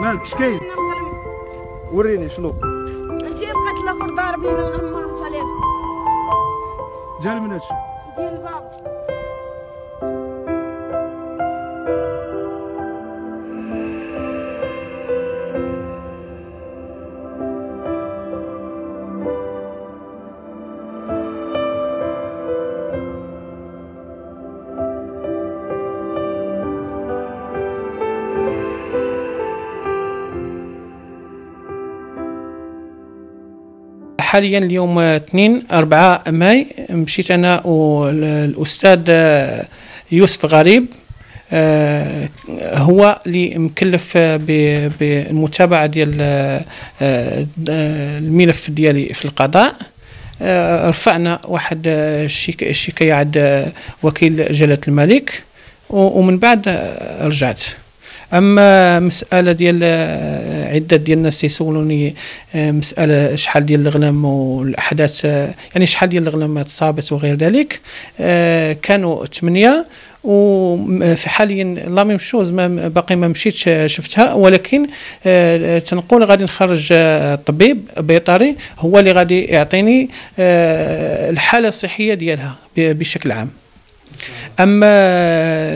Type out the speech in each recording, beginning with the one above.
مالك اش كاين وريني شنو؟ هادشي بقات الآخر ضاربين الغرم ما عرفت جال من هادشي. ديال الباب. حاليا اليوم 2 4 ماي. مشيت أنا والأستاذ يوسف غريب. آه، هو اللي مكلف ب- بالمتابعة ديال آه، الملف ديالي في القضاء. آه، رفعنا واحد الشك- الشكايه عند وكيل جلالة الملك ومن بعد رجعت. أما مسألة ديال آه، عدة ديال الناس يسولوني آه، مسألة شحال ديال الغنم والأحداث آه، يعني شحال ديال الغنم تصابت وغير ذلك كانوا ثمانيه وفي حاليا لا ميم شوز ما باقي ما مشيتش شفتها ولكن تنقول غادي نخرج طبيب بيطري هو اللي غادي يعطيني الحالة الصحية ديالها بشكل عام. أما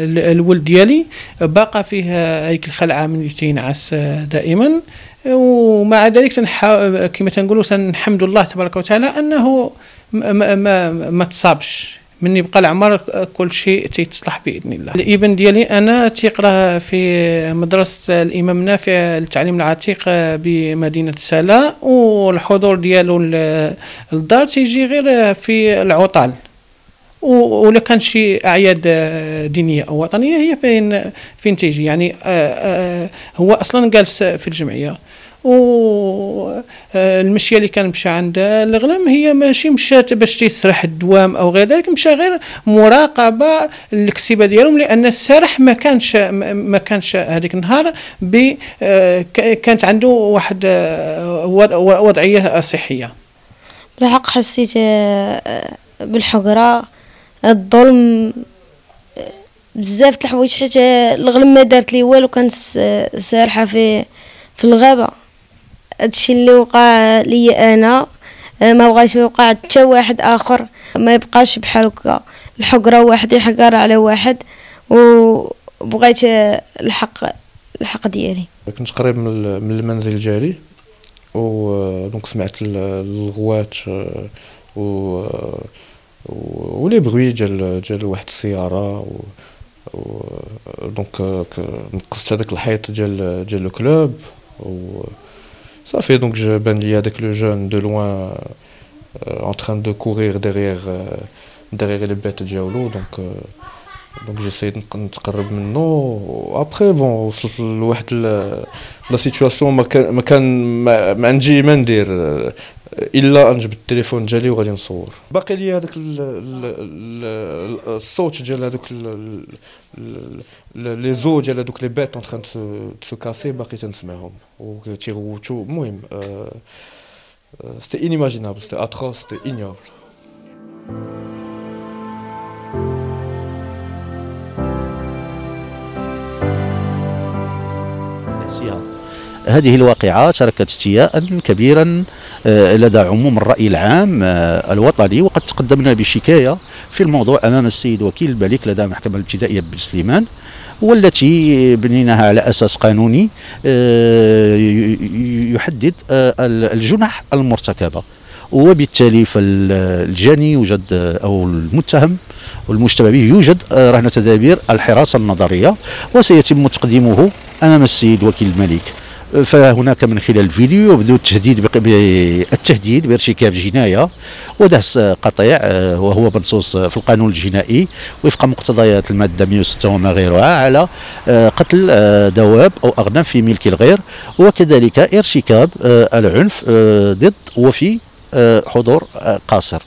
ال- الولد ديالي باقى فيه هيك الخلعة من اللي تينعس دائما. ومع ذلك كما تنقولوا تنحمد الله تبارك وتعالى أنه ما ما, ما, ما تصابش. من يبقى العمر كل شيء تيتصلح بإذن الله. الابن ديالي أنا تيقرأ في مدرسة الإمام نافع للتعليم العتيق بمدينة سلا والحضور ديالو للدار تيجي غير في العطل. ولا كان شي أعياد آه، دينية أو وطنية هي فين فين تيجي. يعني آه، آه، هو أصلا جالس في الجمعية. والمشيه اللي كان مشى عند الغنم هي ماشي مشات باش تيسرح الدوام أو غير ذلك مشى غير مراقبة الكسبه ديالهم لأن السرح ما كانش ما كانش هذيك النهار كانت عنده واحد وض- وضعية صحية. بالحق حسيت بالحقرة. الظلم آه، بزاف د الحوايج حيت آه، الغلم ما دارت لي والو كانت س- سارحة في في الغابة. هادشي اللي وقع ليا أنا آه، ما بغاش يوقع حتى واحد آخر. ما يبقاش بحال هكا. الحقرة واحد يحقر على واحد وبغيت آه، الحق الحق ديالي. كنت قريب من ال- من المنزل ديالي و دونك سمعت ال- الغوات آه، و آه، ولي بغوي ديال ديال واحد السيارة و donc ك- نقصت هذاك الحيط ديال ديال ال club و صافي donc بان لي هذاك le jeune de loin en train courir derrière euh, derrière les bêtes ديالو donc donc j'essaie نتقرب منه و après bon وصلت لواحد la situation ما كان ما كان ما, عندي ما ندير الا نجبد التليفون ديالي وغادي نصور باقي لي هذاك ال- ال- ال- الصوت ديال هذوك les os ديال هذوك les bêtes en train se casser باقي تنسمعهم وتيغوتو المهم c'était inimaginable c'était atroce c'était ignoble. نفسها. هذه الواقعة تركت استياء كبيرا آه، لدى عموم الرأي العام آه، الوطني وقد تقدمنا بشكاية في الموضوع أمام السيد وكيل الملك لدى المحكمة الابتدائية بن سليمان والتي بنيناها على أساس قانوني آه، يحدد ال- الجنح المرتكبة وبالتالي فالجاني يوجد أو المتهم والمشتبه به يوجد رهن تدابير الحراسة النظرية وسيتم تقديمه أمام السيد وكيل الملك. فهناك من خلال الفيديو يبدو التهديد بالتهديد بارتكاب جناية ودهس قطيع آه، وهو منصوص في القانون الجنائي وفق مقتضيات المادة 106 وما غيرها على آه، قتل آه، دواب أو اغنام في ملك الغير. وكذلك ارتكاب العنف ضد وفي حضور قاصر.